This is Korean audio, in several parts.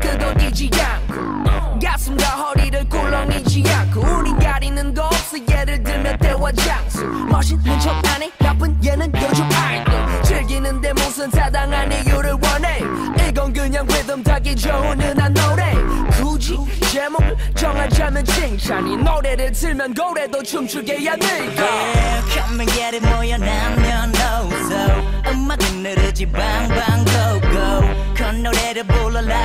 끄덕이지 않고 가슴과 허리를 꿀렁이지 않고 우린 가리는 거 없어. 예를 들면 때와 장소 멋있는 척 안해 나쁜 얘는 요즘 아이돌 즐기는데 무슨 타당한 이유를 원해? 이건 그냥 리듬 타기 좋은 흔한 노래. 굳이 제목을 정하자면 칭찬이 노래를 틀면 고래도 춤추게 해야 니까? Yeah, come and get it 뭐야 남녀노소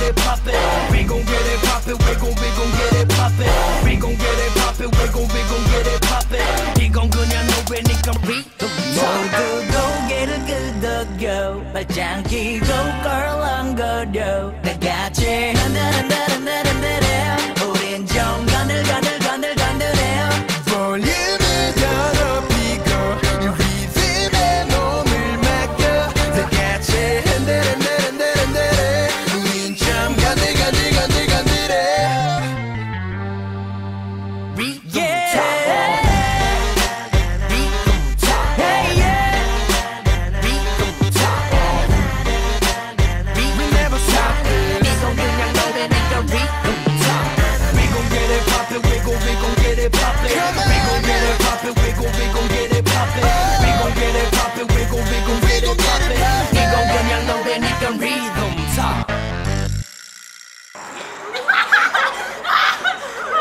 get it poppin'. We gon' get it poppin', we gon' we gon' get it poppin'. We gon' get it poppin', we gon' we gon' get it poppin'. 이건 그냥 노래니까 리듬 타 모두 고개를 끄덕여 발짱 끼고 껄 Yeah.